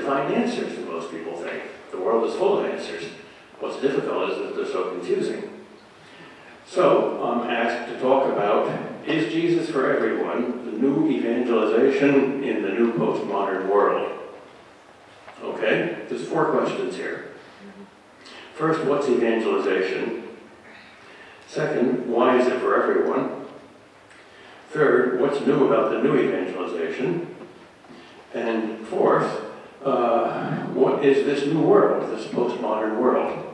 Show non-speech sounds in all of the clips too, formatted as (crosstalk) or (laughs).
to find answers than most people think. The world is full of answers. What's difficult is that they're so confusing. So I'm asked to talk about Is Jesus for Everyone, the new evangelization in the new postmodern world? Okay, there's four questions here. First, what's evangelization? Second, why is it for everyone? Third, what's new about the new evangelization? And fourth, uh, what is this new world, this postmodern world?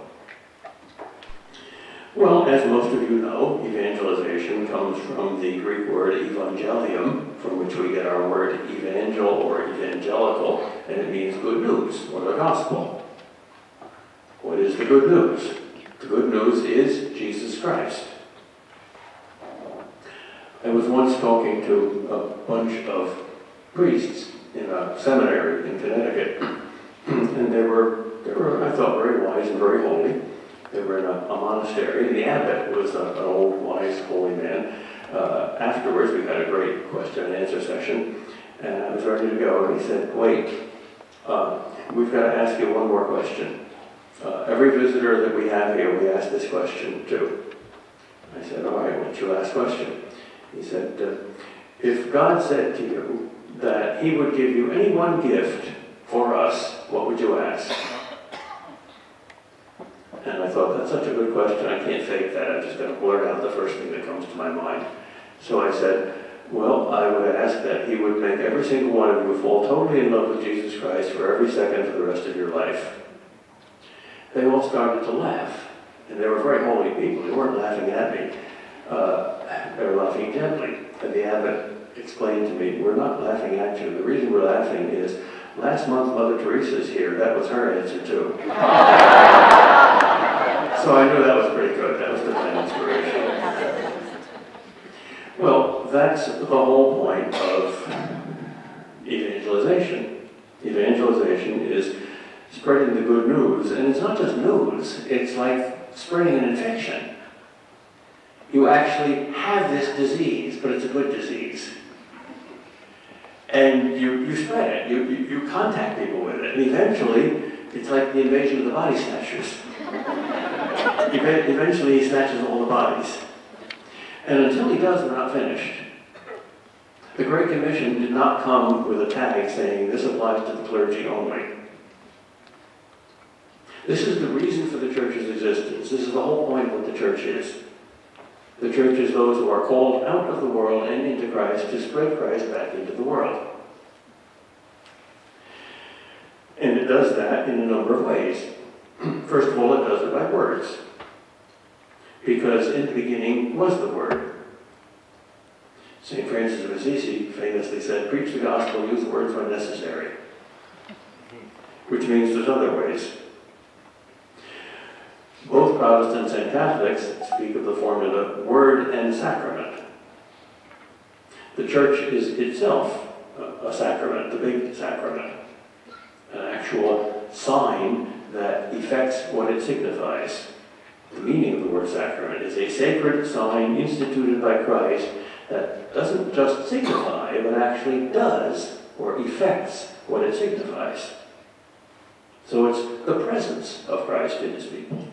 Well, as most of you know, evangelization comes from the Greek word evangelium, from which we get our word evangel or evangelical, and it means good news or the gospel. What is the good news? The good news is Jesus Christ. I was once talking to a bunch of priests in a seminary in Connecticut, and they were, they were, I thought, very wise and very holy. They were in a, a monastery. The abbot was a, an old, wise, holy man. Uh, afterwards, we had a great question and answer session, and I was ready to go, and he said, wait, uh, we've got to ask you one more question. Uh, every visitor that we have here, we ask this question to. I said, all right, what's your last question? He said, uh, if God said to you that he would give you any one gift for us, what would you ask? And I thought, that's such a good question, I can't fake that. I'm just going to blurt out the first thing that comes to my mind. So I said, well, I would ask that he would make every single one of you fall totally in love with Jesus Christ for every second for the rest of your life. They all started to laugh. And they were very holy people. They weren't laughing at me. Uh, they were laughing gently. at the abbot explained to me, we're not laughing at you. The reason we're laughing is last month Mother Teresa's here. That was her answer too. (laughs) So I knew that was pretty good. That was divine inspiration. Well, that's the whole point of evangelization. Evangelization is spreading the good news, and it's not just news, it's like spreading an infection. You actually have this disease, but it's a good disease. And you, you spread it, you, you, you contact people with it, and eventually it's like the invasion of the body snatchers. Eventually he snatches all the bodies. And until he does, we're not finished. The Great Commission did not come with a tag saying this applies to the clergy only. This is the reason for the church's existence. This is the whole point of what the church is. The church is those who are called out of the world and into Christ to spread Christ back into the world. And does that in a number of ways. First of all, it does it by words. Because in the beginning was the Word. St. Francis of Assisi famously said, preach the gospel, use words when necessary. Which means there's other ways. Both Protestants and Catholics speak of the formula word and sacrament. The church is itself a sacrament, the big sacrament, an actual sign that effects what it signifies. The meaning of the word sacrament is a sacred sign instituted by Christ that doesn't just signify, but actually does or effects what it signifies. So it's the presence of Christ in his people.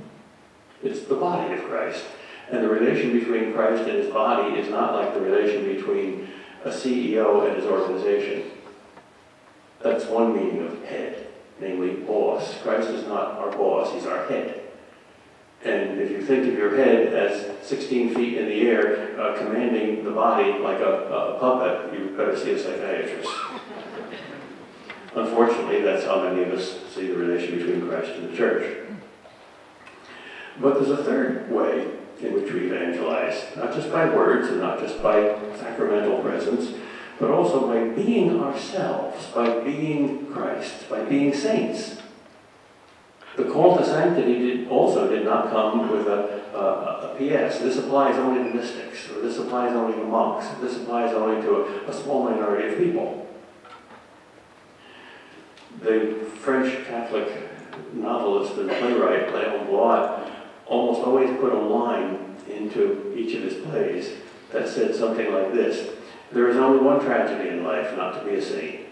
It's the body of Christ. And the relation between Christ and his body is not like the relation between a CEO and his organization. That's one meaning of head namely boss. Christ is not our boss, he's our head. And if you think of your head as 16 feet in the air, uh, commanding the body like a, a puppet, you better see a psychiatrist. Unfortunately, that's how many of us see the relation between Christ and the church. But there's a third way in which we evangelize, not just by words and not just by sacramental presence, but also by being ourselves, by being Christ, by being saints. The call to sanctity did, also did not come with a, a, a, PS. This applies only to mystics, or this applies only to monks, this applies only to a, a small minority of people. The French Catholic novelist and playwright Léon Bloy almost always put a line into each of his plays that said something like this There is only one tragedy in life, not to be a saint.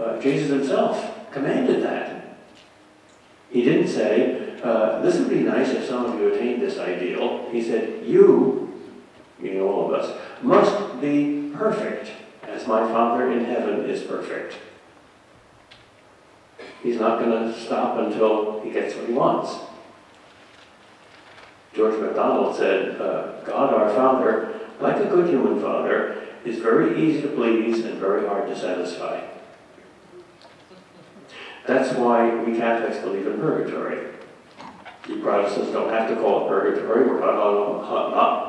Uh, Jesus himself commanded that. He didn't say, uh, This would be nice if some of you attained this ideal. He said, You, meaning all of us, must be perfect as my Father in heaven is perfect. He's not going to stop until he gets what he wants. George MacDonald said, uh, God our Father, like a good human father, is very easy to please and very hard to satisfy. That's why we Catholics believe in purgatory. You Protestants don't have to call it purgatory. We're not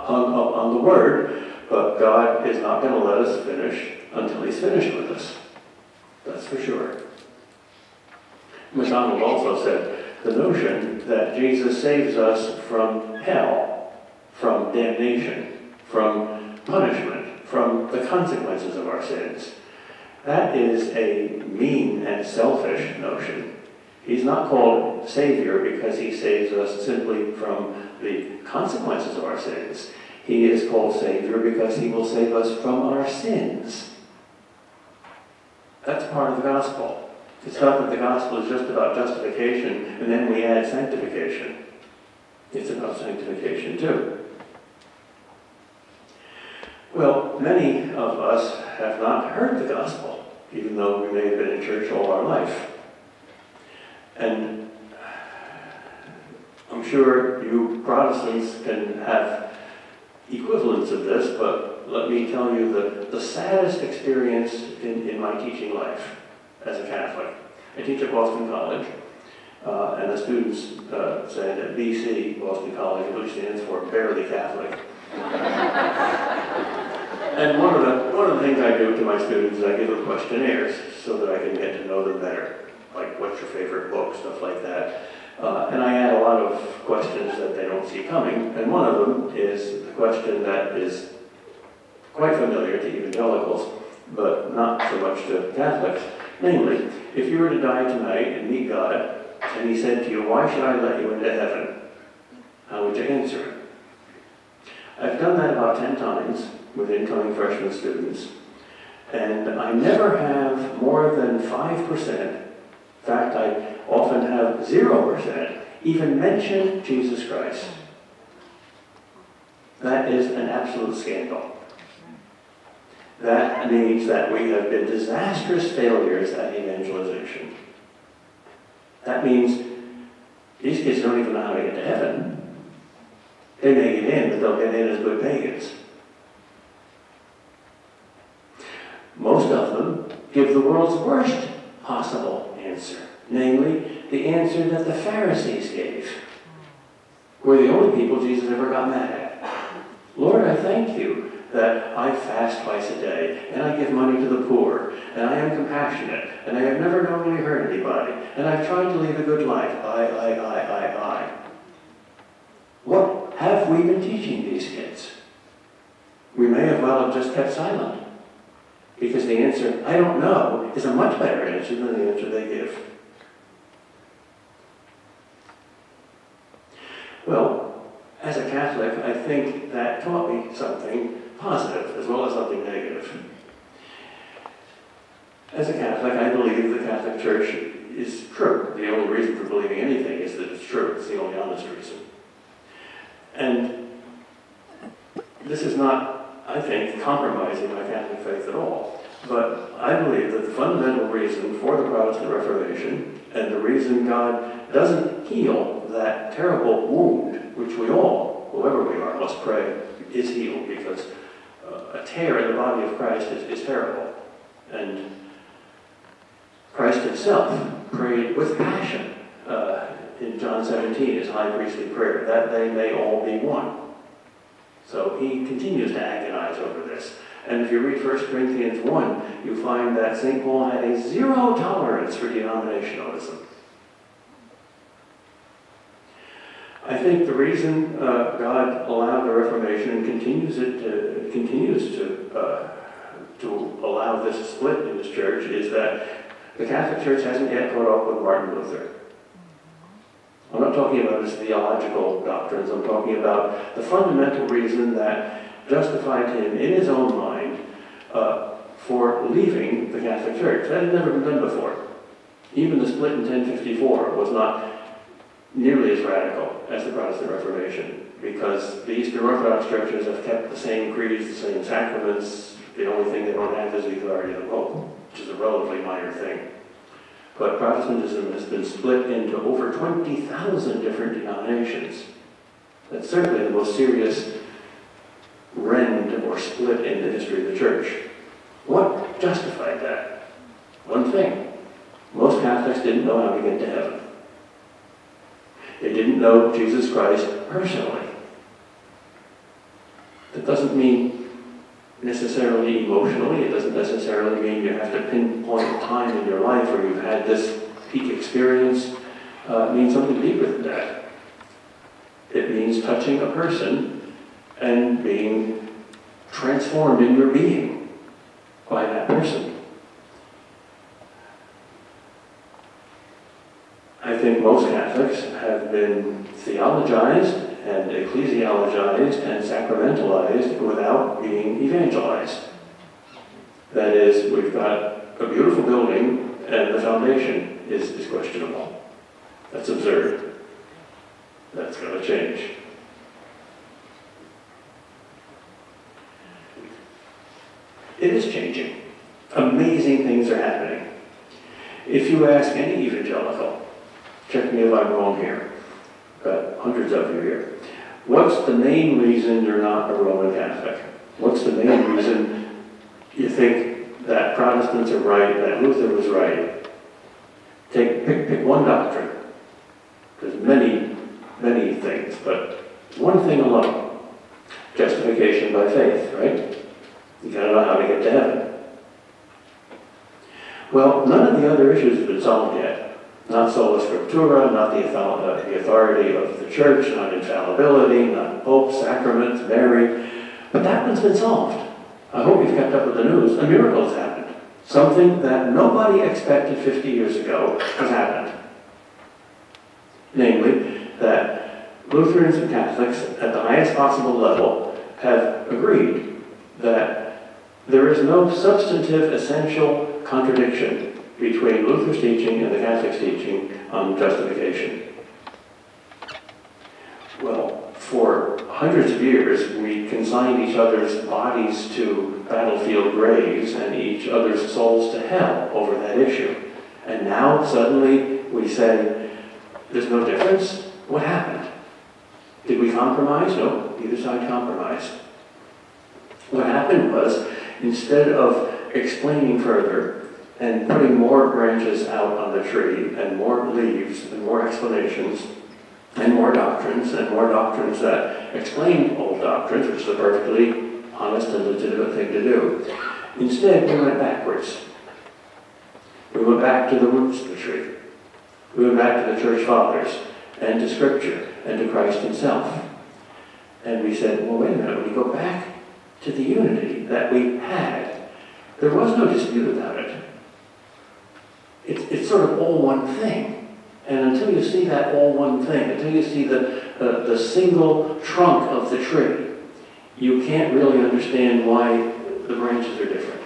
hung, up on the word, but God is not going to let us finish until He's finished with us. That's for sure. MacDonald also said the notion that Jesus saves us from hell, from damnation, from punishment, from the consequences of our sins. That is a mean and selfish notion. He's not called Savior because he saves us simply from the consequences of our sins. He is called Savior because he will save us from our sins. That's part of the gospel. It's not that the gospel is just about justification and then we add sanctification. It's about sanctification too. Well, many of us have not heard the gospel, even though we may have been in church all our life. And I'm sure you Protestants can have equivalents of this, but let me tell you the, the saddest experience in, in my teaching life as a Catholic. I teach at Boston College, uh, and the students uh, say that BC, Boston College, which stands for Barely Catholic. (laughs) and one of, the, one of the things I do to my students is I give them questionnaires so that I can get to know them better, like what's your favorite book, stuff like that. Uh, and I add a lot of questions that they don't see coming, and one of them is the question that is quite familiar to evangelicals, but not so much to Catholics. Namely, if you were to die tonight and meet God, and he said to you, why should I let you into heaven? How would you answer? I've done that about 10 times with incoming freshman students, and I never have more than 5%, in fact, I often have 0%, even mention Jesus Christ. That is an absolute scandal. That means that we have been disastrous failures at evangelization. That means these kids don't even know how to get to heaven. They may get in, but they'll get in as good pagans. Most of them give the world's worst possible answer, namely the answer that the Pharisees gave. We're the only people Jesus ever got mad at. Lord, I thank you that I fast twice a day, and I give money to the poor, and I am compassionate, and I have never knowingly hurt anybody, and I've tried to lead a good life. I, I, I, I, I. What have we been teaching these kids? We may have well have just kept silent. Because the answer, I don't know, is a much better answer than the answer they give. Well, as a Catholic, I think that taught me something positive as well as something negative. As a Catholic, I believe the Catholic Church is true. The only reason for believing anything is that it's true. It's the only honest reason. And this is not, I think, compromising my Catholic faith at all. But I believe that the fundamental reason for the Protestant Reformation and the reason God doesn't heal that terrible wound, which we all, whoever we are, must pray is healed because uh, a tear in the body of Christ is, is terrible. And Christ himself prayed with passion uh, in John 17, his high priestly prayer, that they may all be one. So he continues to agonize over this. And if you read 1 Corinthians 1, you find that St. Paul had a zero tolerance for denominationalism. I think the reason uh, God allowed the Reformation and continues it to, continues to uh, to allow this split in His church is that the Catholic Church hasn't yet caught up with Martin Luther. I'm not talking about his theological doctrines. I'm talking about the fundamental reason that justified him in his own mind uh, for leaving the Catholic Church. That had never been done before. Even the split in 1054 was not nearly as radical as the Protestant Reformation because the Eastern Orthodox churches have kept the same creeds, the same sacraments. The only thing they don't have is the authority of the Pope, which is a relatively minor thing. But Protestantism has been split into over 20,000 different denominations. That's certainly the most serious rend or split in the history of the church. What justified that? One thing. Most Catholics didn't know how to get to heaven. They didn't know Jesus Christ personally. That doesn't mean necessarily emotionally. It doesn't necessarily mean you have to pinpoint a time in your life where you've had this peak experience. Uh, it means something deeper than that. It means touching a person and being transformed in your being by that person. I think most Catholics have been theologized and ecclesiologized and sacramentalized without being evangelized. That is, we've got a beautiful building and the foundation is, is questionable. That's absurd. That's going to change. It is changing. Amazing things are happening. If you ask any evangelical, check me if I'm wrong here, got hundreds of you here. What's the main reason you're not a Roman Catholic? What's the main reason you think that Protestants are right, that Luther was right? Take, pick, pick one doctrine. There's many, many things, but one thing alone. Justification by faith, right? You gotta know how to get to heaven. Well, none of the other issues have been solved yet. Not sola scriptura, not the, uh, the authority of the church, not infallibility, not Pope, sacraments, Mary. But that one's been solved. I hope you've kept up with the news. A miracle has happened. Something that nobody expected 50 years ago has happened. Namely, that Lutherans and Catholics at the highest possible level have agreed that there is no substantive essential contradiction between Luther's teaching and the Catholic's teaching on justification. Well, for hundreds of years, we consigned each other's bodies to battlefield graves and each other's souls to hell over that issue. And now, suddenly, we say, there's no difference? What happened? Did we compromise? No, neither side compromised. What happened was, instead of explaining further, and putting more branches out on the tree and more leaves and more explanations and more doctrines and more doctrines that explain old doctrines, which is a perfectly honest and legitimate thing to do. Instead, we went backwards. We went back to the roots of the tree. We went back to the church fathers and to Scripture and to Christ himself. And we said, well, wait a minute, when you go back to the unity that we had, there was no dispute about it it's, it's sort of all one thing. And until you see that all one thing, until you see the, uh, the single trunk of the tree, you can't really understand why the branches are different.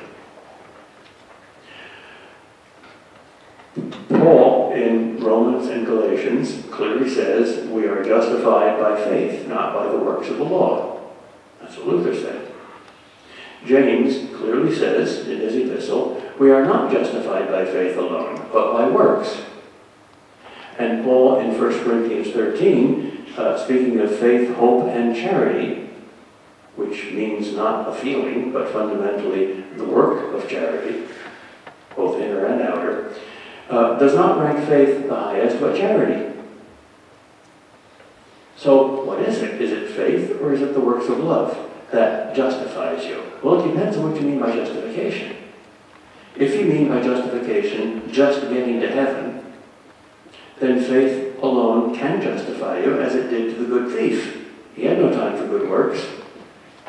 Paul in Romans and Galatians clearly says we are justified by faith, not by the works of the law. That's what Luther said. James clearly says in his epistle, we are not justified by faith alone, but by works. And Paul in 1 Corinthians 13, uh, speaking of faith, hope, and charity, which means not a feeling, but fundamentally the work of charity, both inner and outer, uh, does not rank faith the highest, but charity. So, what is it? Is it faith or is it the works of love that justifies you? Well, it depends on what you mean by justification. If you mean by justification just getting to heaven, then faith alone can justify you as it did to the good thief. He had no time for good works.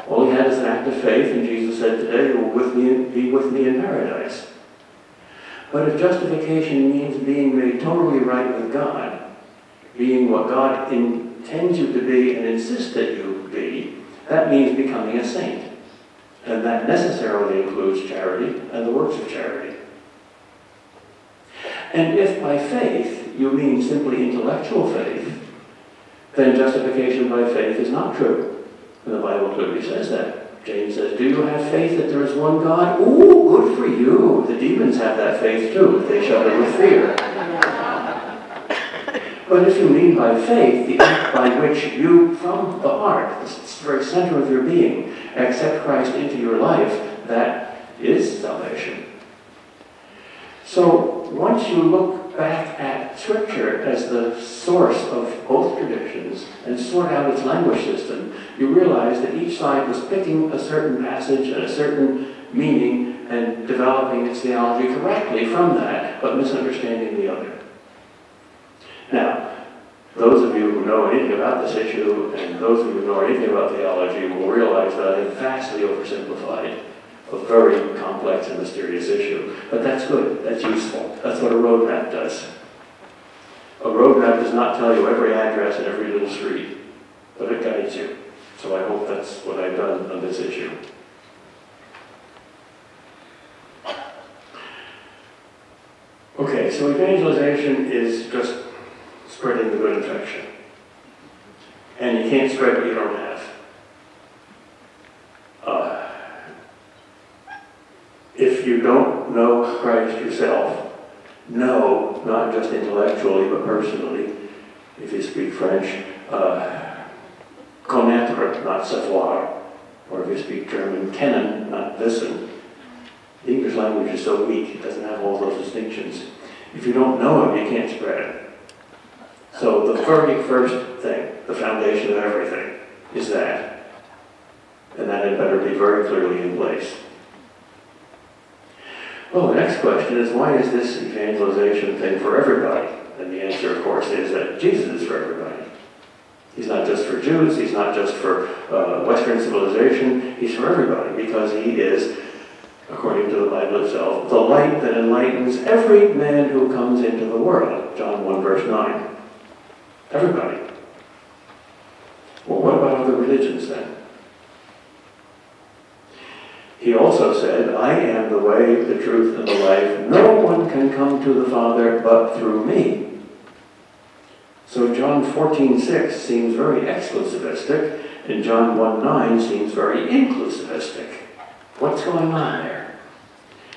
All he had is an act of faith, and Jesus said, Today you will with me, be with me in paradise. But if justification means being made totally right with God, being what God intends you to be and insists that you be, that means becoming a saint. And that necessarily includes charity and the works of charity. And if by faith you mean simply intellectual faith, then justification by faith is not true. And the Bible clearly says that. James says, Do you have faith that there is one God? Ooh, good for you. The demons have that faith too. They shudder with fear. But if you mean by faith the act by which you, from the heart, the very center of your being, accept Christ into your life, that is salvation. So once you look back at Scripture as the source of both traditions and sort out its language system, you realize that each side was picking a certain passage and a certain meaning and developing its theology correctly from that, but misunderstanding the other. Now, those of you who know anything about this issue and those of you who know anything about theology will realize that I have vastly oversimplified a very complex and mysterious issue. But that's good. That's useful. That's what a roadmap does. A roadmap does not tell you every address in every little street, but it guides you. So I hope that's what I've done on this issue. Okay, so evangelization is just spreading the good infection. And you can't spread what you don't have. Uh, if you don't know Christ yourself, know, not just intellectually, but personally, if you speak French, uh, connaître, not savoir, or if you speak German, kennen, not wissen. The English language is so weak, it doesn't have all those distinctions. If you don't know it, you can't spread it. So the very first thing, the foundation of everything, is that. And that had better be very clearly in place. Well, the next question is why is this evangelization thing for everybody? And the answer, of course, is that Jesus is for everybody. He's not just for Jews, he's not just for uh, Western civilization, he's for everybody because he is, according to the Bible itself, the light that enlightens every man who comes into the world. John 1, verse 9. Everybody. Well, what about other religions then? He also said, I am the way, the truth, and the life. No one can come to the Father but through me. So John 14.6 seems very exclusivistic, and John 1, 9 seems very inclusivistic. What's going on there?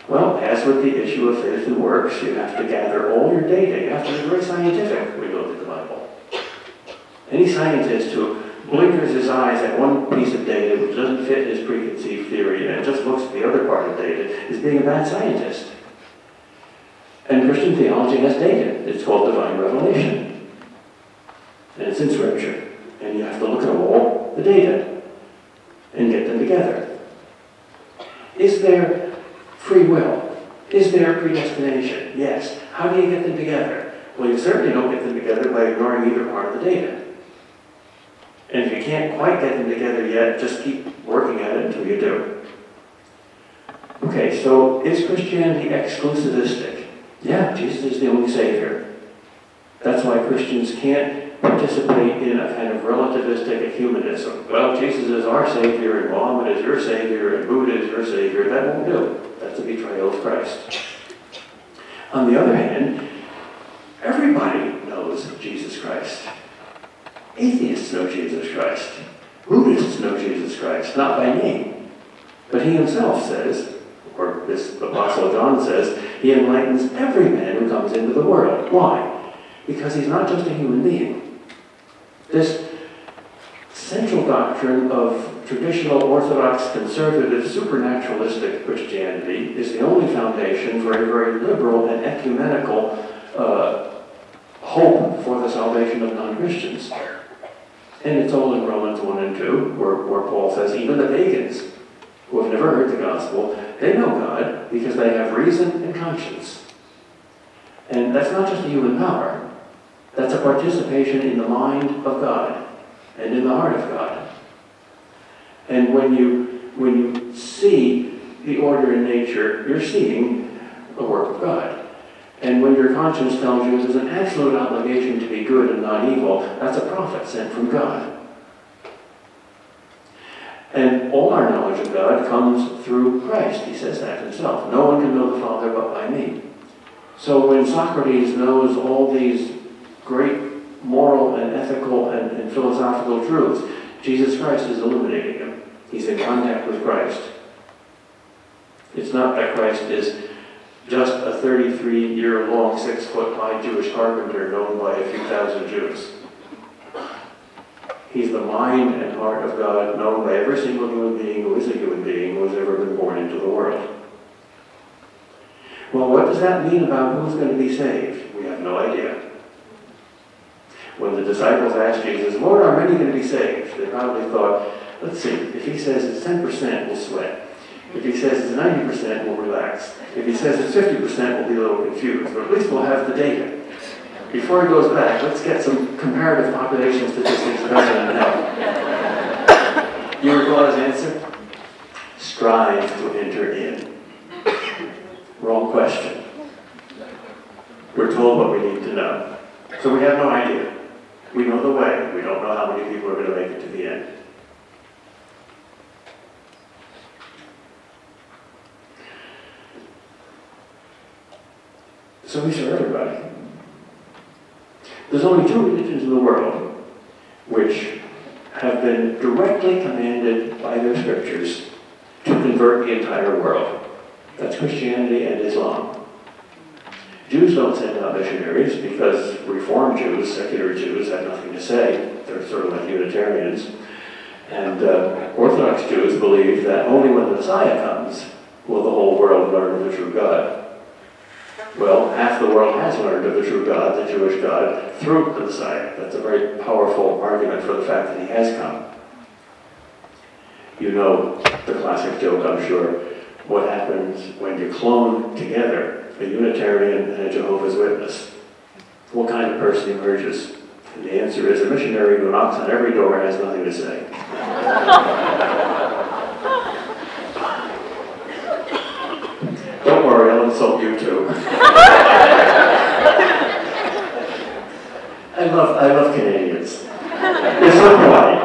Well, as with the issue of faith and works, you have to gather all your data. You have to be very scientific when you look at the Bible. Any scientist who blinkers his eyes at one piece of data which doesn't fit his preconceived theory and just looks at the other part of data is being a bad scientist. And Christian theology has data. It's called divine revelation. And it's in Scripture. And you have to look at all the data and get them together. Is there free will? Is there predestination? Yes. How do you get them together? Well, you certainly don't get them together by ignoring either part of the data. And if you can't quite get them together yet, just keep working at it until you do. Okay, so is Christianity exclusivistic? Yeah, Jesus is the only Savior. That's why Christians can't participate in a kind of relativistic humanism. Well, Jesus is our Savior, and Muhammad is your Savior, and Buddha is your Savior. That won't do. That's a betrayal of Christ. On the other hand, everybody. Atheists know Jesus Christ. Buddhists know Jesus Christ, not by name. But he himself says, or this Apostle John says, he enlightens every man who comes into the world. Why? because he's not just a human being. This central doctrine of traditional Orthodox conservative supernaturalistic Christianity is the only foundation for a very liberal and ecumenical uh, hope for the salvation of non-Christians. And it's all in Romans 1 and 2, where, where Paul says even the pagans who have never heard the gospel, they know God because they have reason and conscience. And that's not just a human power. That's a participation in the mind of God and in the heart of God. And when you, when you see the order in nature, you're seeing the work of God. And when your conscience tells you there's an absolute obligation to be good and not evil, that's a prophet sent from God. And all our knowledge of God comes through Christ. He says that himself. No one can know the Father but by me. So when Socrates knows all these great moral and ethical and, and philosophical truths, Jesus Christ is illuminating him. He's in contact with Christ. It's not that Christ is just a 33 year long, six foot high Jewish carpenter known by a few thousand Jews. He's the mind and heart of God known by every single human being who is a human being who has ever been born into the world. Well, what does that mean about who's going to be saved? We have no idea. When the disciples asked Jesus, Lord, are many going to be saved? They probably thought, let's see, if he says it's 10%, we'll sweat. If he says it's 90%, we'll relax. If he says it's 50%, we'll be a little confused. But at least we'll have the data. Before he goes back, let's get some comparative population statistics better than that. You recall his answer? Strive to enter in. Wrong question. We're told what we need to know. So we have no idea. We know the way. We don't know how many people are going to make it to the end. So he's for everybody. There's only two religions in the world which have been directly commanded by their scriptures to convert the entire world. That's Christianity and Islam. Jews don't send out missionaries because Reformed Jews, secular Jews, have nothing to say. They're sort of like Unitarians. And uh, Orthodox Jews believe that only when the Messiah comes will the whole world learn the true God. Well, half the world has learned of the true God, the Jewish God, through the Messiah. That's a very powerful argument for the fact that he has come. You know the classic joke, I'm sure. What happens when you clone together a Unitarian and a Jehovah's Witness? What kind of person emerges? And the answer is a missionary who knocks on every door and has nothing to say. (laughs) insult you too. (laughs) I love, I love Canadians. You're so polite.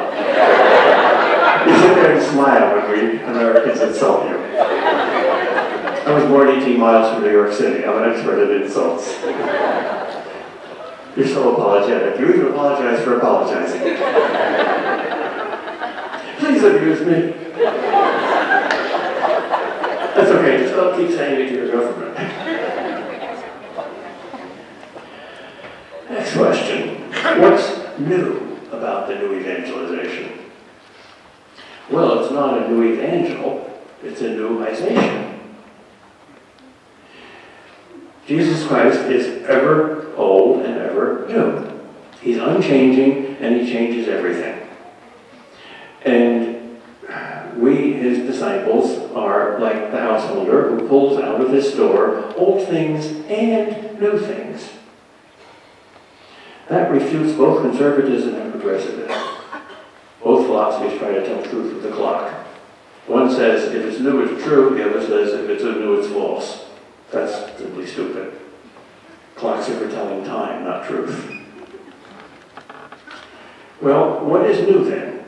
You sit there and smile when we Americans insult you. I was born 18 miles from New York City. I'm an expert at insults. You're so apologetic. You even apologize for apologizing. Please abuse me. That's okay, just don't keep saying it to your government. Next question. What's new about the new evangelization? Well, it's not a new evangel, it's a newization. Jesus Christ is ever old and ever new. He's unchanging and he changes everything. And we, his disciples, are like the householder who pulls out of his store old things and new things. That refutes both conservatism and progressivism. Both philosophies try to tell truth with the clock. One says if it's new, it's true. The other says if it's new, it's false. That's simply stupid. Clocks are for telling time, not truth. Well, what is new then?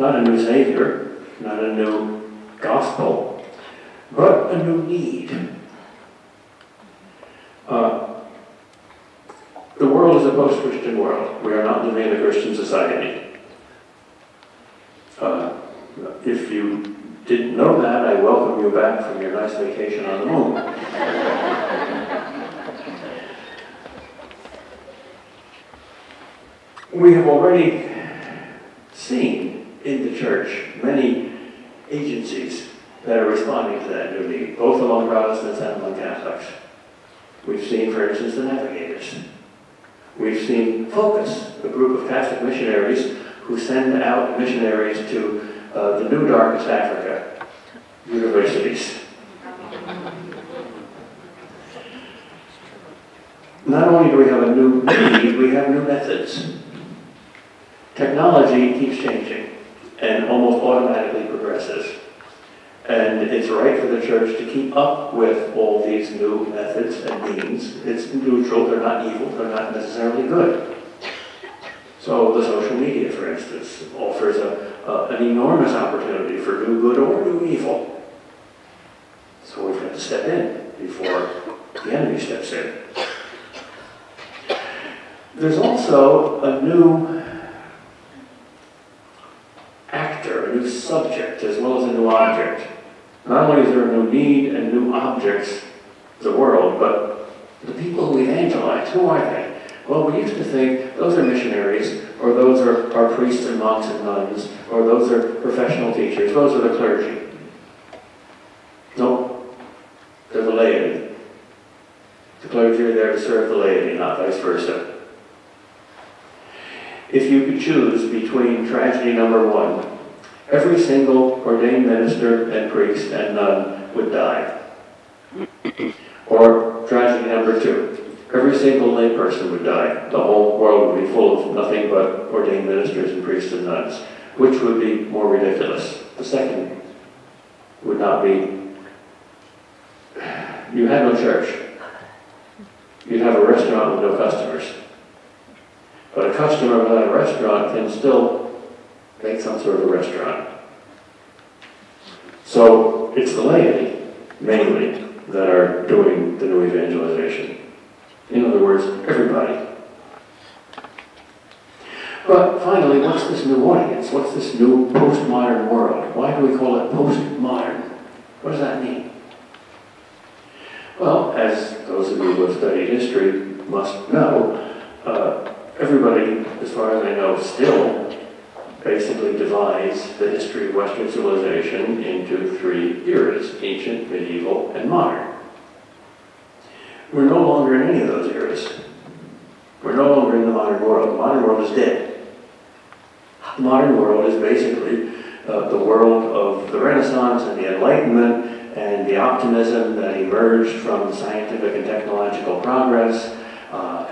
Not a new Savior, not a new gospel, but a new need. Uh, the world is a post-Christian world. We are not living in a Christian society. Uh, if you didn't know that, I welcome you back from your nice vacation on the moon. We have already seen in the church many agencies that are responding to that new need, both among Protestants and among Catholics. We've seen, for instance, the Navigators. We've seen Focus, a group of Catholic missionaries who send out missionaries to uh, the new darkest Africa, universities. Not only do we have a new need, we have new methods. Technology keeps changing and almost automatically progresses. And it's right for the church to keep up with all these new methods and means. It's neutral, they're not evil, they're not necessarily good. So the social media, for instance, offers a, a, an enormous opportunity for new good or new evil. So we've got to step in before the enemy steps in. There's also a new actor, a new subject, as well as a new object. Not only is there a new need and new objects, the world, but the people who evangelize, who are they? Well, we used to think those are missionaries, or those are, are priests and monks and nuns, or those are professional teachers, those are the clergy. No, they're the laity. The clergy are there to serve the laity, not vice versa. If you could choose between tragedy number one, every single ordained minister and priest and nun would die. Or tragedy number two, every single layperson would die. The whole world would be full of nothing but ordained ministers and priests and nuns. Which would be more ridiculous? The second would not be. You had no church. You'd have a restaurant with no customers. But a customer without a restaurant can still make some sort of a restaurant. So it's the laity, mainly, that are doing the new evangelization. In other words, everybody. But finally, what's this new audience? What's this new postmodern world? Why do we call it postmodern? What does that mean? Well, as those of you who have studied history must know, uh, everybody, as far as I know, still basically divides the history of Western civilization into three eras, ancient, medieval, and modern. We're no longer in any of those eras. We're no longer in the modern world. The modern world is dead. The modern world is basically uh, the world of the Renaissance and the Enlightenment and the optimism that emerged from scientific and technological progress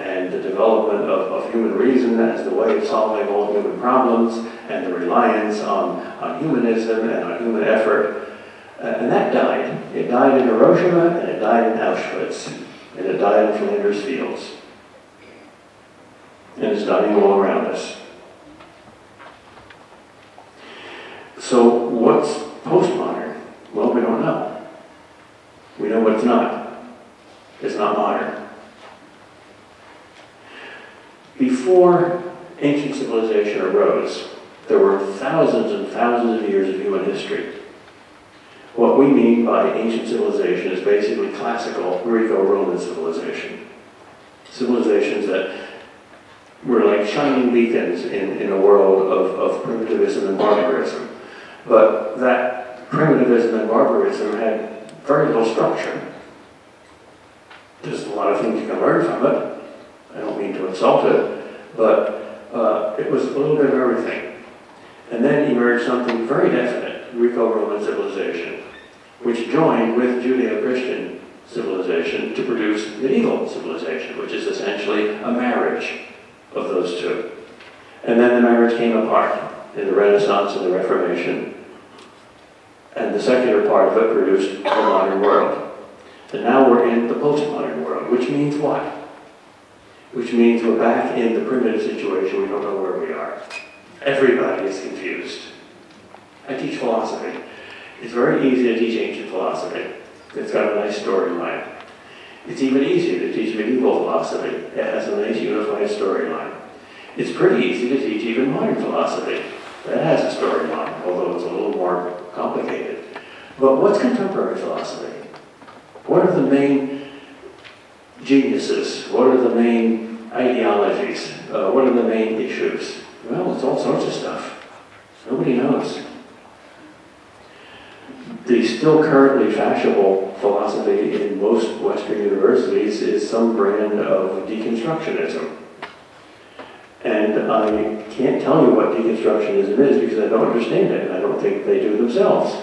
and the development of, of, human reason as the way of solving all human problems, and the reliance on, on humanism and on human effort. Uh, and that died. It died in Hiroshima, and it died in Auschwitz, and it died in Flanders Fields. And it's dying all around us. So, what's postmodern? Well, we don't know. We know what it's not. It's not modern. Before ancient civilization arose, there were thousands and thousands of years of human history. What we mean by ancient civilization is basically classical Greco-Roman civilization. Civilizations that were like shining beacons in, in a world of, of primitivism and barbarism. But that primitivism and barbarism had very little structure. There's a lot of things you can learn from it, I don't mean to insult it, but uh, it was a little bit of everything. And then emerged something very definite, Greco-Roman civilization, which joined with Judeo-Christian civilization to produce medieval civilization, which is essentially a marriage of those two. And then the marriage came apart in the Renaissance and the Reformation, and the secular part of it produced the modern world. And now we're in the postmodern world, which means what? Which means we're back in the primitive situation. We don't know where we are. Everybody is confused. I teach philosophy. It's very easy to teach ancient philosophy. It's got a nice storyline. It's even easier to teach medieval philosophy. It has a nice unified storyline. It's pretty easy to teach even modern philosophy. That has a storyline, although it's a little more complicated. But what's contemporary philosophy? What are the main geniuses? What are the main ideologies Uh, what are the main issues? Well, it's all sorts of stuff. Nobody knows. The still currently fashionable philosophy in most Western universities is some brand of deconstructionism. And I can't tell you what deconstructionism is because I don't understand it, and I don't think they do themselves.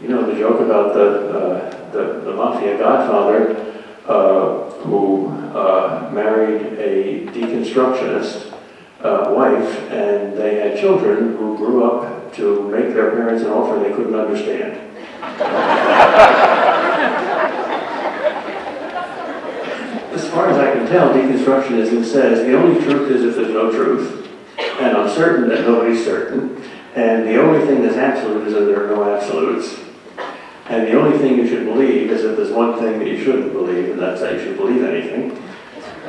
You know, the joke about the, uh, the, the mafia godfather who uh, married a deconstructionist uh, wife, and they had children who grew up to make their parents an offer they couldn't understand. as far as I can tell, deconstructionism says the only truth is if there's no truth, and I'm certain that nobody's certain, and the only thing that's absolute is that there are no absolutes. And the only thing you should believe is that there's one thing that you shouldn't believe, and that's that you should believe anything.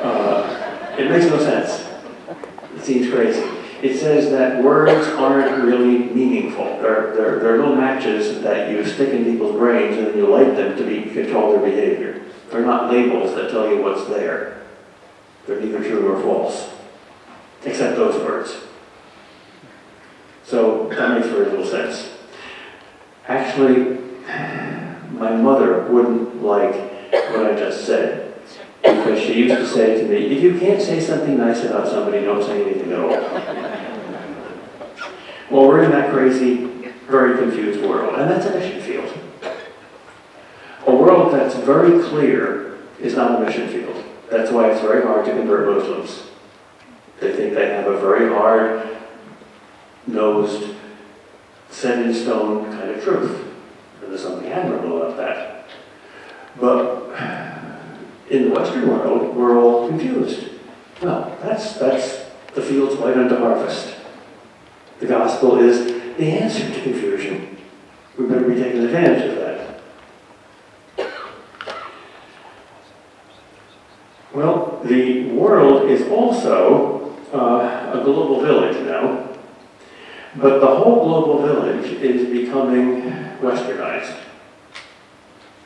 Uh, it makes no sense. It seems crazy. It says that words aren't really meaningful. They're, they're, they're little matches that you stick in people's brains and then you light them to be, control their behavior. They're not labels that tell you what's there. They're neither true nor false, except those words. So that makes very little sense. Actually, my mother wouldn't like what I just said because she used to say to me, if you can't say something nice about somebody, don't say anything at all. well, we're in that crazy, very confused world, and that's a mission field. A world that's very clear is not a mission field. That's why it's very hard to convert Muslims. They think they have a very hard nosed, set in stone kind of truth. There's something admirable about that. But in the Western world, we're all confused. Well, that's, that's the fields white unto harvest. The gospel is the answer to confusion. We better be taking advantage of that. Well, the world is also uh, a global village now, but the whole global village is becoming westernized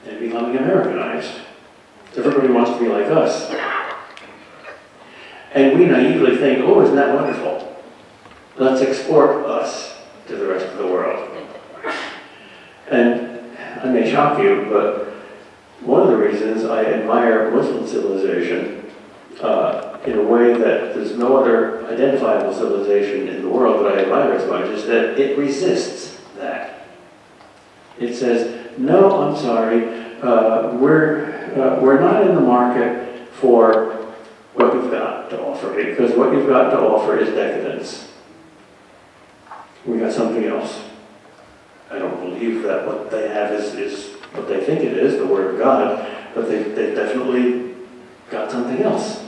and becoming Americanized. Everybody wants to be like us. And we naively think, oh, isn't that wonderful? Let's export us to the rest of the world. And I may shock you, but one of the reasons I admire Muslim civilization uh, in a way that there's no other identifiable civilization in the world that I admire as much is that it resists that. It says, no, I'm sorry, uh, we're uh, we're not in the market for what you've got to offer, because what you've got to offer is decadence. We got something else. I don't believe that what they have is, is what they think it is, the Word of God, but they, they've definitely got something else.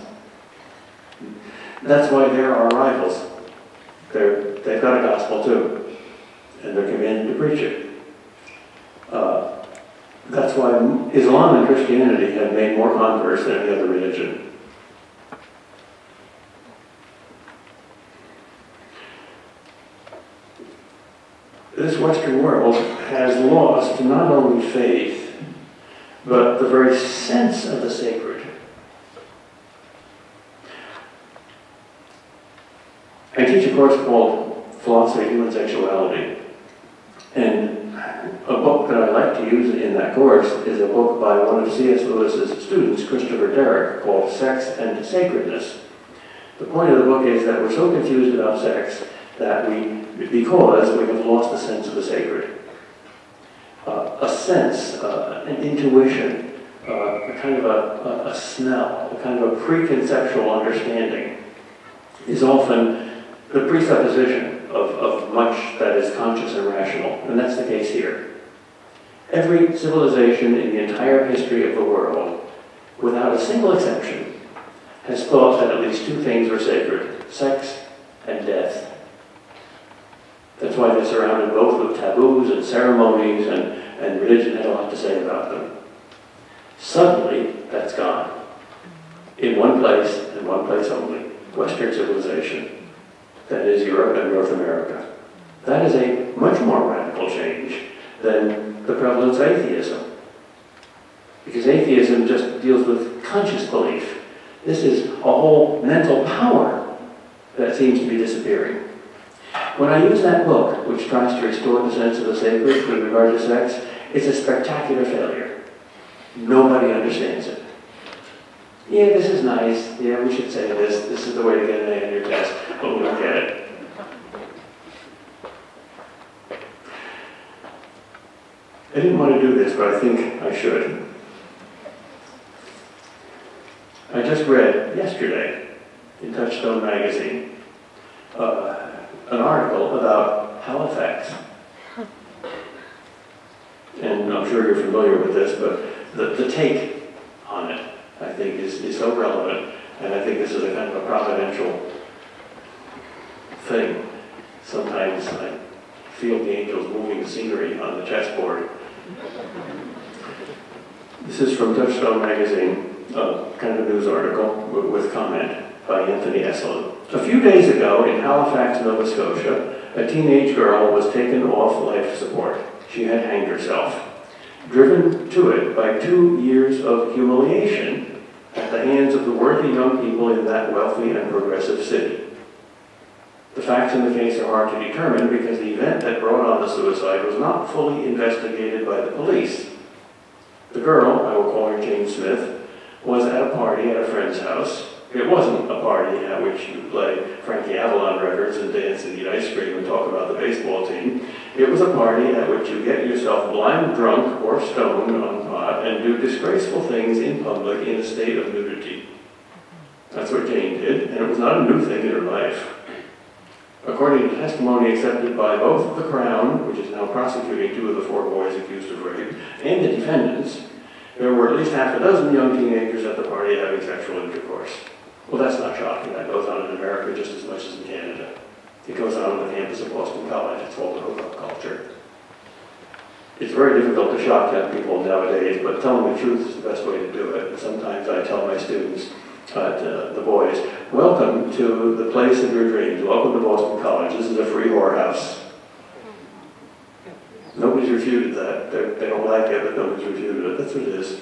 That's why they're our rivals. They're, they've got a gospel too, and they're commanded to preach it. Uh, that's why Islam and Christianity have made more converts than any other religion. This Western world has lost not only faith, but the very sense of the sacred. I teach a course called Philosophy of Human Sexuality. And a book that I like to use in that course is a book by one of C.S. Lewis's students, Christopher Derrick, called Sex and Sacredness. The point of the book is that we're so confused about sex that we, because we have lost the sense of the sacred. Uh, a sense, uh, an intuition, uh, a kind of a, a, a smell, a kind of a preconceptual understanding is often the presupposition of, of much that is conscious and rational, and that's the case here. Every civilization in the entire history of the world, without a single exception, has thought that at least two things are sacred, sex and death. That's why they're surrounded both with taboos and ceremonies, and, and religion had a lot to say about them. Suddenly, that's gone. In one place, and one place only, Western civilization that is Europe and North America. That is a much more radical change than the prevalence of atheism. Because atheism just deals with conscious belief. This is a whole mental power that seems to be disappearing. When I use that book, which tries to restore the sense of the sacred with regard to sex, it's a spectacular failure. Nobody understands it. Yeah, this is nice. Yeah, we should say this. This is the way to get an A on your test. But we don't get it. I didn't want to do this, but I think I should. I just read yesterday in Touchstone magazine uh, an article about Halifax. And I'm sure you're familiar with this, but the, the take on it, I think, is, is so relevant. And I think this is a kind of a providential thing. Sometimes I feel the angels moving the scenery on the chessboard. This is from Touchstone magazine, uh, kind of a news article with, comment by Anthony Esolen. A few days ago in Halifax, Nova Scotia, a teenage girl was taken off life support. She had hanged herself, driven to it by two years of humiliation at the hands of the worthy young people in that wealthy and progressive city. The facts in the case are hard to determine because the event that brought on the suicide was not fully investigated by the police. The girl, I will call her Jane Smith, was at a party at a friend's house. It wasn't a party at which you play Frankie Avalon records and dance and eat ice cream and talk about the baseball team. It was a party at which you get yourself blind drunk or stoned on pot and do disgraceful things in public in a state of nudity. That's what Jane did, and it was not a new thing in her life. According to testimony accepted by both the Crown, which is now prosecuting two of the four boys accused of rape, and the defendants, there were at least half a dozen young teenagers at the party having sexual intercourse. Well, that's not shocking. That goes on in America just as much as in Canada. It goes on on the campus of Boston College. It's called the hookup culture. It's very difficult to shock young people nowadays, but telling the truth is the best way to do it. Sometimes I tell my students, uh, the boys, welcome to the place of your dreams. Welcome to Boston College. This is a free whorehouse. Nobody's refuted that. They're, they do not like it, but nobody's refuted it. That's what it is.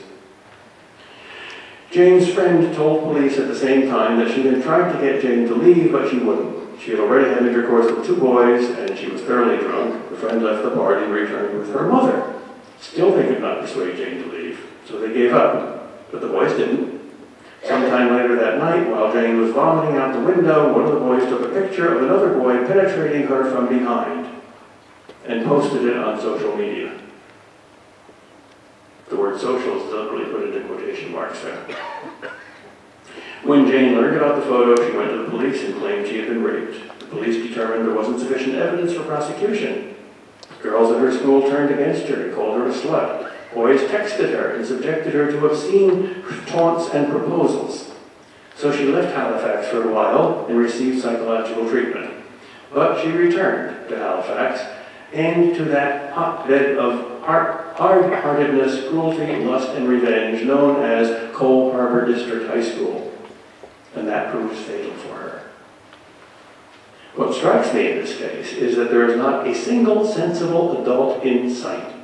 Jane's friend told police at the same time that she had tried to get Jane to leave, but she wouldn't. She had already had intercourse with two boys, and she was thoroughly drunk. The friend left the party and returned with her mother. Still, they could not persuade Jane to leave, so they gave up. But the boys didn't. Sometime later that night, while Jane was vomiting out the window, one of the boys took a picture of another boy penetrating her from behind and posted it on social media. The word social is deliberately put into quotation marks there. When Jane learned about the photo, she went to the police and claimed she had been raped. The police determined there wasn't sufficient evidence for prosecution. Girls at her school turned against her and called her a slut. Boys texted her and subjected her to obscene taunts and proposals. So she left Halifax for a while and received psychological treatment. But she returned to Halifax and to that hotbed of hard-heartedness, cruelty, lust, and revenge known as Cole Harbour District High School. And that proves fatal for her. What strikes me in this case is that there is not a single sensible adult in sight.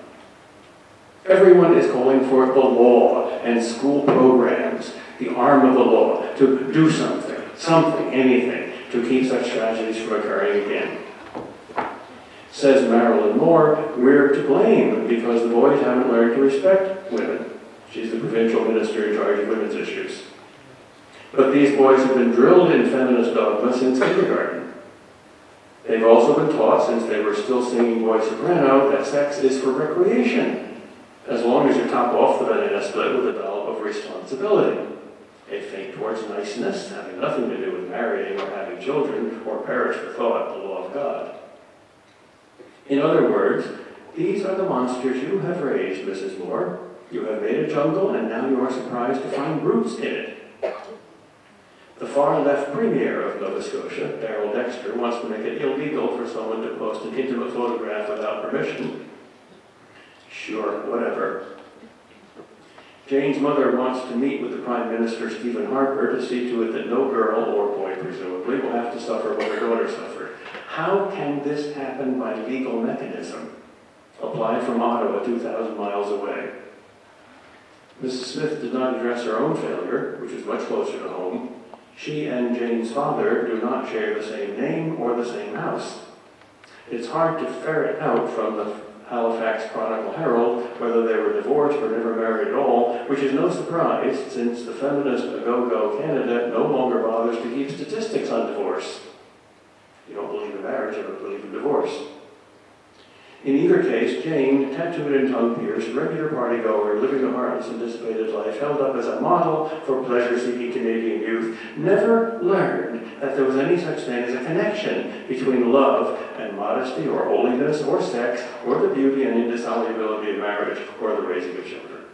Everyone is calling for the law and school programs, the arm of the law, to do something, something, anything, to keep such tragedies from occurring again. Says Marilyn Moore, we're to blame because the boys haven't learned to respect women. She's the provincial minister in charge of women's issues. But these boys have been drilled in feminist dogma since kindergarten. They've also been taught, since they were still singing boy soprano, that sex is for recreation, as long as you top off the banana split with a dollop of responsibility. A feint towards niceness, having nothing to do with marrying or having children, or perish the thought, the law of God. In other words, these are the monsters you have raised, Mrs. Moore. You have made a jungle, and now you are surprised to find roots in it. The far-left premier of Nova Scotia, Darrell Dexter, wants to make it illegal for someone to post an intimate photograph without permission. Sure, whatever. Jane's mother wants to meet with the Prime Minister, Stephen Harper, to see to it that no girl, or boy presumably, will have to suffer what her daughter suffered. How can this happen by legal mechanism? Applied from Ottawa, 2,000 miles away. Mrs. Smith did not address her own failure, which is much closer to home. She and Jane's father do not share the same name or the same house. It's hard to ferret out from the Halifax Chronicle Herald whether they were divorced or never married at all, which is no surprise since the feminist go-go Canada no longer bothers to keep statistics on divorce. You don't believe in marriage, you don't believe in divorce. In either case, Jane, tattooed and tongue-pierced, regular party-goer, living a heartless and dissipated life, held up as a model for pleasure-seeking Canadian youth, never learned that there was any such thing as a connection between love and modesty, or holiness, or sex, or the beauty and indissolubility of marriage, or the raising of children.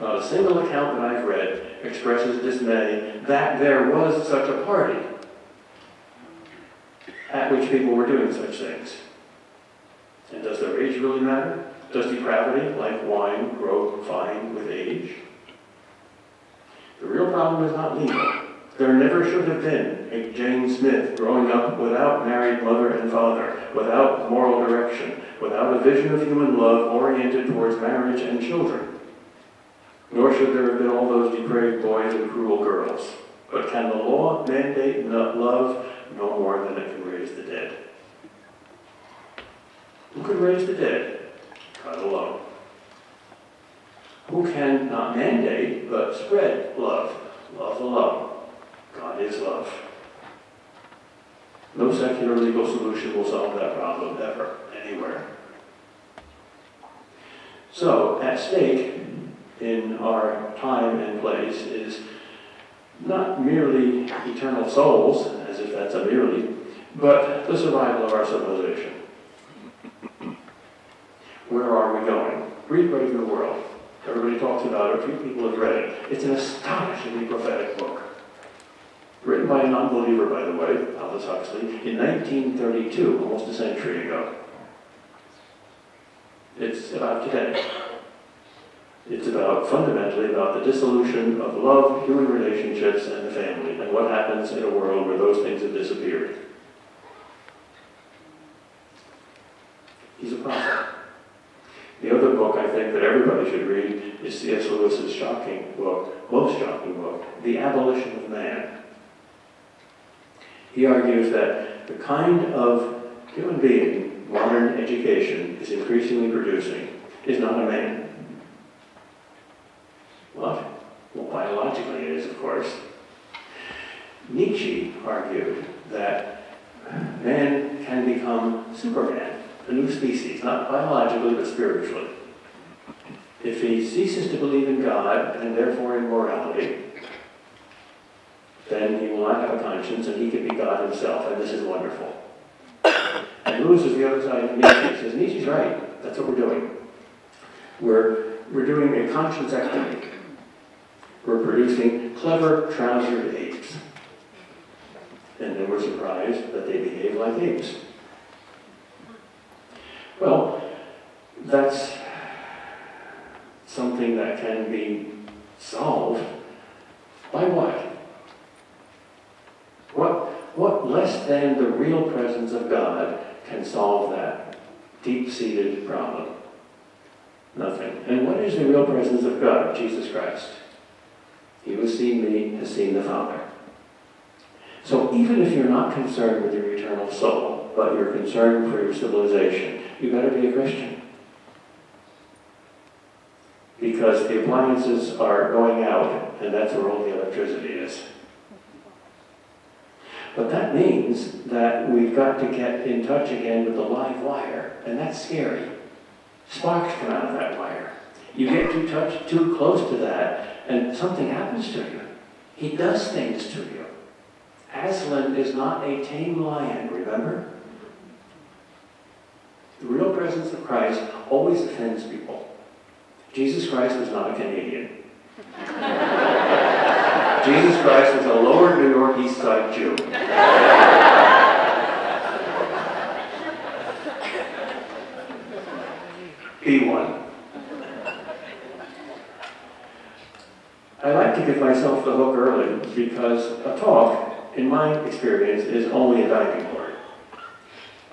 Not a single account that I've read expresses dismay that there was such a party at which people were doing such things. And does their age really matter? Does depravity, like wine, grow fine with age? The real problem is not legal. There never should have been a Jane Smith growing up without married mother and father, without moral direction, without a vision of human love oriented towards marriage and children. Nor should there have been all those depraved boys and cruel girls. But can the law mandate love no more than it can raise the dead? Who can raise the dead? God alone. Who can not mandate, but spread love? Love alone. God is love. No secular legal solution will solve that problem ever, anywhere. So, at stake in our time and place is not merely eternal souls, as if that's a merely, but the survival of our civilization. Where are we going? Read Brave New World. Everybody talks about it. Few people have read it. It's an astonishingly prophetic book. Written by a non-believer, by the way, Aldous Huxley, in 1932, almost a century ago. It's about today. It's about, fundamentally, about the dissolution of love, human relationships, and the family, and what happens in a world where those things have disappeared. He's a prophet. The other book I think that everybody should read is C.S. Lewis's shocking book, most shocking book, The Abolition of Man. He argues that the kind of human being modern education is increasingly producing is not a man. Well, biologically it is, of course. Nietzsche argued that man can become Superman a new species, not biologically but spiritually. If he ceases to believe in God and therefore in morality, then he will not have a conscience and he can be God himself, and this is wonderful. And is the other side of Nietzsche. He says, Nietzsche's right. That's what we're doing. We're, we're doing a conscience activity. We're producing clever, trousered apes. And they we're surprised that they behave like apes. Well, that's something that can be solved by what? What, what less than the real presence of God can solve that deep-seated problem? Nothing. And what is the real presence of God? Jesus Christ. He who has seen me has seen the Father. So even if you're not concerned with your eternal soul, but you're concerned for your civilization, you better be a Christian. Because the appliances are going out, and that's where all the electricity is. But that means that we've got to get in touch again with the live wire, and that's scary. Sparks come out of that wire. You get too touch too close to that, and something happens to you. He does things to you. Aslan is not a tame lion, remember? The real presence of Christ always offends people. Jesus Christ was not a Canadian. (laughs) Jesus Christ was a lower New York East Side Jew. P1. I like to give myself the hook early because a talk, in my experience, is only a diving board.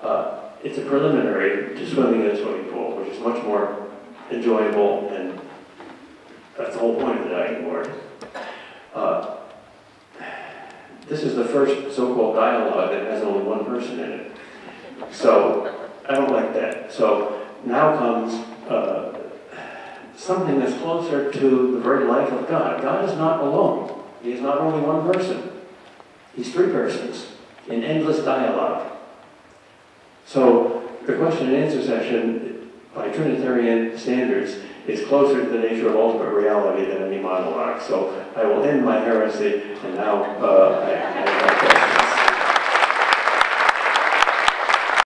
Uh, it's a preliminary to swimming in a swimming pool, which is much more enjoyable and That's the whole point of the diving board. Uh, This is the first so-called dialogue that has only one person in it. So, I don't like that. So, now comes uh, something that's closer to the very life of God. God is not alone. He is not only one person. He's three persons in endless dialogue. So, the question and answer session, by Trinitarian standards, is closer to the nature of ultimate reality than any monologue. So I will end my heresy, and now uh, I, I.